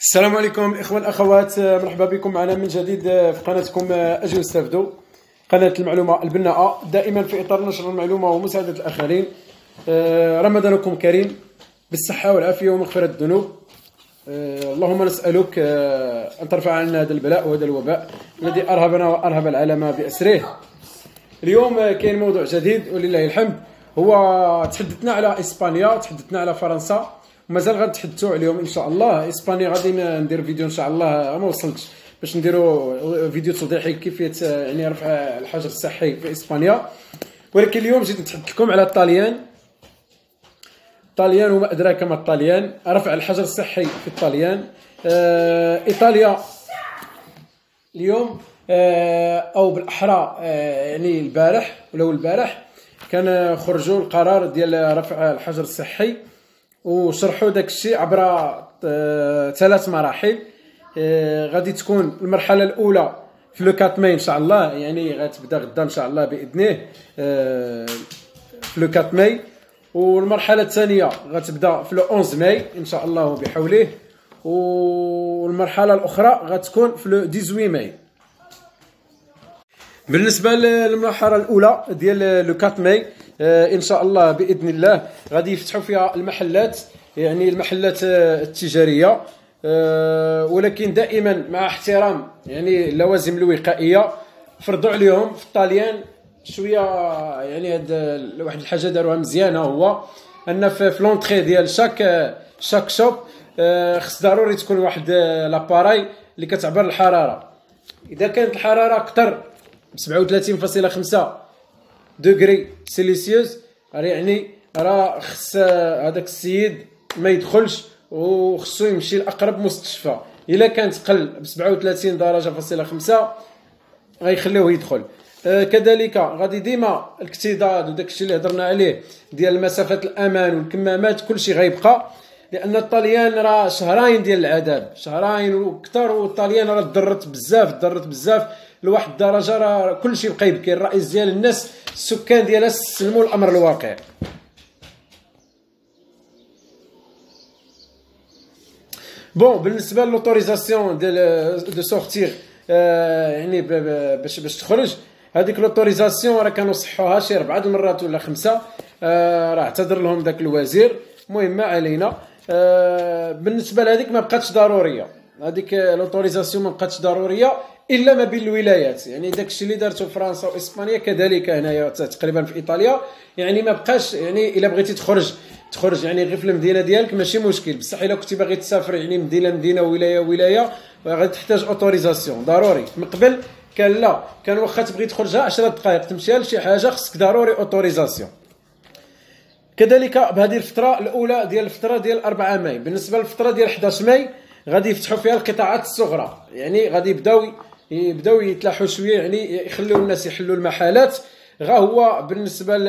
السلام عليكم اخوان اخوات مرحبا بكم معنا من جديد في قناتكم اجوا استفدوا قناة المعلومة البناءة دائما في إطار نشر المعلومة ومساعدة الآخرين. آه، رمضانكم كريم بالصحة والعافية ومغفرة الذنوب. آه، اللهم نسألك آه، أن ترفع عنا هذا البلاء وهذا الوباء الذي أرهبنا وأرهب العالم بأسره. اليوم كاين موضوع جديد ولله الحمد. هو تحدثنا على إسبانيا تحدثنا على فرنسا. ومازال غنتحدثوا عليهم إن شاء الله. إسبانيا غادي ندير فيديو إن شاء الله. ما وصلتش. باش نديروا فيديو توضيحي كيفية يعني رفع الحجر الصحي في إسبانيا. ولكن اليوم جيت نتحدث لكم على الطاليان. الطاليان وما أدراك ما الطاليان. رفع الحجر الصحي في الطاليان. آه إيطاليا. اليوم آه أو بالأحرى آه يعني البارح ولو البارح كان خرجوا القرار ديال رفع الحجر الصحي. وشرحوا داك الشيء عبر آه، ثلاث مراحل. آه، غادي تكون المرحلة الأولى في le 4 ماي إن شاء الله. يعني غتبدا غدا إن شاء الله بإذنه. آه، في le 4 ماي. والمرحلة الثانية غتبدا في le 11 ماي إن شاء الله بحوله. والمرحلة الأخرى غتكون في le 18 ماي. بالنسبة للمرحلة الأولى ديال لو 4 ماي إن شاء الله بإذن الله غادي يفتحوا فيها المحلات يعني المحلات آه، التجارية آه، ولكن دائما مع احترام يعني اللوازم الوقائية. فرضوا عليهم في الطاليان شوية يعني هاد واحد الحاجة داروها مزيانه هو أن في لونطري ديال شاك شاك شوب خص ضروري تكون واحد l'appareil اللي كتعبر الحرارة. إذا كانت الحرارة أكثر ب 37.5 degrés Celsius. يعني راه خص هذاك السيد ما يدخلش وخصو يمشي لأقرب مستشفى. إلا كانت قل ب 37 درجة فاصلة 5 غيخليوه يدخل. آه كذلك غادي ديما الاكتظاظ وداك الشيء اللي هضرنا عليه ديال مسافة الأمان والكمامات كلشي غيبقى. لأن الطليان راه شهرين ديال العذاب شهرين وكثر والطليان راه ضرت بزاف ضرت بزاف. لواحد الدرجة راه كلشي بقى يبكي. الرئيس ديال الناس السكان ديالها استسلموا الأمر الواقع. bon بالنسبة l'autorisation ديال de sortir يعني باش باش تخرج هذيك l'autorisation راه كانوا صحوها شي أربعة المرات ولا خمسة آه راه اعتذر لهم ذاك الوزير. المهم ما علينا. آه بالنسبة لهذيك ما بقاتش ضرورية. هذيك l'autorisation ما بقاتش ضرورية. إلا ما بين الولايات. يعني داك الشيء اللي دارته فرنسا وإسبانيا كذلك هنايا تقريبا في إيطاليا. يعني ما بقاش يعني إلا بغيتي تخرج تخرج يعني غير في المدينة ديالك ماشي مشكل. بصح إلا كنتي باغي تسافر يعني مدينة مدينه ولاية ولاية غادي تحتاج autorisation ضروري. من قبل كان لا. كان واخا تبغي تخرجها 10 دقائق تمشي لشي حاجة خصك ضروري autorisation كذلك بهذه الفترة الأولى ديال الفترة ديال 4 ماي. بالنسبة للفترة ديال 11 ماي غادي يفتحوا فيها القطاعات الصغرى. يعني غادي يبداو يبداو يتلاحوا شوية يعني يخلوا الناس يحلوا المحلات غا هو بالنسبة ل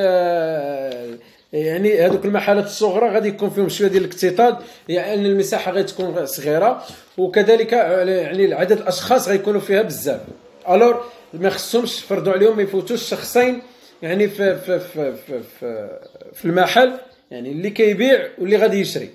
يعني هذوك المحلات الصغرى غادي يكون فيهم شوية ديال الاكتظاظ يعني المساحه غادي تكون صغيره. وكذلك يعني عدد الأشخاص غيكونوا فيها بزاف. alors ما خصهمش فرضوا عليهم ما يفوتوش شخصين يعني في في في في, في, في المحل يعني اللي كيبيع واللي غادي يشري.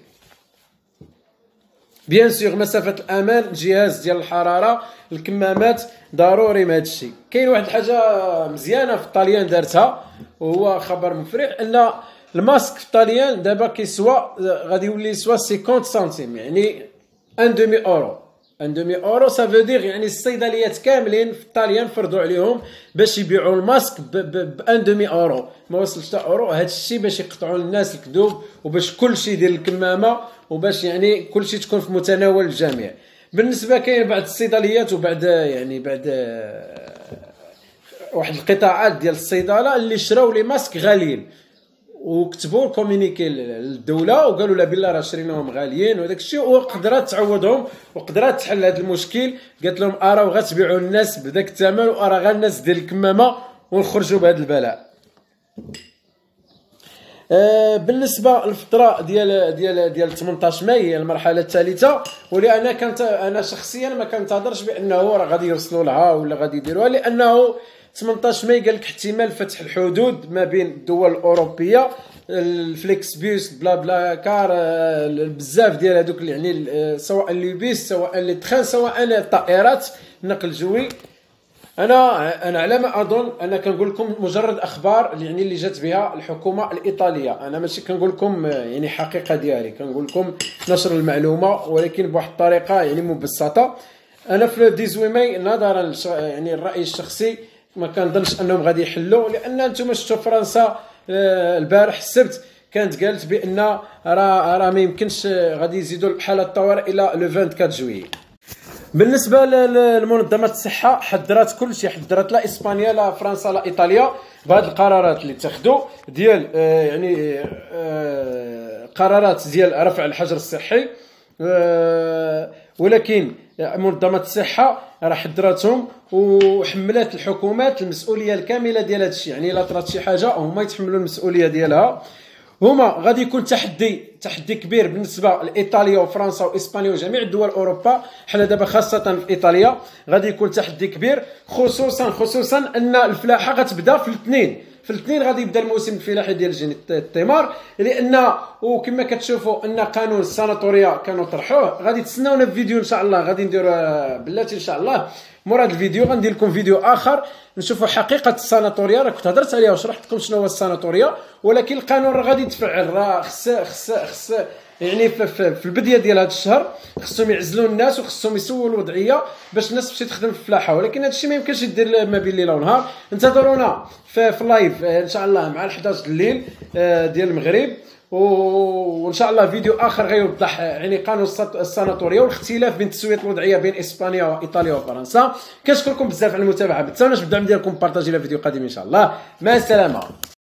bien sûr مسافه الامان جهاز ديال الحراره الكمامات ضروري من هذا الشيء كاين واحد الحاجة مزيانه في الطاليان دارتها وهو خبر مفرح ان الماسك في الطاليان دابا كيسوا غادي يولي يسوا 50 سنتيم يعني un demi euro un demi euro ça veut dire يعني الصيدليات كاملين في الطاليان فرضوا عليهم باش يبيعوا ال masque ب un demi euro ما وصلش حتى اورو هذا الشيء باش يقطعوا الناس الكذوب وباش كل شيء ديال الكمامة وباش يعني كل شيء تكون في متناول الجميع. بالنسبة كاين بعض الصيدليات وبعد يعني بعد واحد القطاعات ديال الصيدلة اللي شراو les masques غاليين. وكتبوا communiqué للدولة وقالوا لا بالله راه شريناهم غاليين وداك الشيء وقدرات تعوضهم وقدرات تحل هذا المشكل. قالت لهم اراو غتبيعوا الناس بداك الثمن وآرا غير الناس ديال الكمامة ونخرجوا بهذا البلاء. آه بالنسبة للفترة ديال ديال ديال 18 ماي هي المرحلة الثالثة ولأن كانت أنا شخصيا ما كنتظرش بأنه راه غادي يوصلوا لها ولا غادي يديروها لأنه 18 ماي قال لك احتمال فتح الحدود ما بين الدول الأوروبية ال FlixBus BlaBlaCar بزاف ديال هذوك يعني سواء les bus سواء les trains سواء الطائرات النقل الجوي أنا أنا على ما أظن أنا كنقول لكم مجرد أخبار يعني اللي جات بها الحكومة الإيطالية. أنا ماشي كنقول لكم يعني حقيقة ديالي. كنقول لكم نشر المعلومة ولكن بواحد الطريقة يعني مبسطة. أنا في 18 ماي نظرا يعني الرأي الشخصي ما كنظنش انهم غادي يحلوا لأن أنتم شفتوا فرنسا آه، البارح السبت كانت قالت بأن راه راه ما يمكنش غادي يزيدوا حاله الطوارئ إلى لو 24 جويي بالنسبة لمنظمة الصحة حذرت كل شيء حذرت لا إسبانيا لا فرنسا لا إيطاليا بهذه القرارات اللي اتخذوا ديال آه، يعني آه، قرارات ديال رفع الحجر الصحي آه، ولكن منظمة الصحة راه حذرتهم وحملت الحكومات المسؤولية الكاملة ديال هذا الشيء. يعني إلا طرات شي حاجة هما يتحملوا المسؤولية ديالها. هما غادي يكون تحدي تحدي كبير بالنسبة لإيطاليا وفرنسا وإسبانيا وجميع دول أوروبا حنا دابا خاصة في إيطاليا غادي يكون تحدي كبير خصوصا خصوصا أن الفلاحة غتبدأ في الاثنين. في الاثنين غادي يبدأ الموسم الفلاحي ديال جني الثمار لأن وكما كتشوفوا أن قانون الساناتوريا كانوا طرحوه. غادي تسناونا في فيديو إن شاء الله. غادي نديروا بلاتي إن شاء الله. مورا هذا الفيديو غندير لكم فيديو آخر. نشوفوا حقيقة الساناتوريا. راه كنت هضرت عليها وشرحت لكم شنو هو الساناتوريا ولكن القانون راه غادي يتفعل راه خص خص خص يعني في, البداية ديال هذا الشهر خصهم يعزلوا الناس وخصهم يسووا الوضعية باش الناس تمشي تخدم في الفلاحه ولكن هذا الشيء ما يمكنش يدير ما بين الليل ونهار. انتظرونا في, في لايف إن شاء الله مع 11 الليل آه، ديال المغرب. وإن شاء الله فيديو آخر غيوضح يعني قانون الساناتوريا والاختلاف بين التسوية الوضعية بين إسبانيا وإيطاليا وفرنسا. كنشكركم بزاف على المتابعة. ما تنساوناش بالدعم ديالكم بارطاجي الفيديو القادم إن شاء الله. مع السلامة.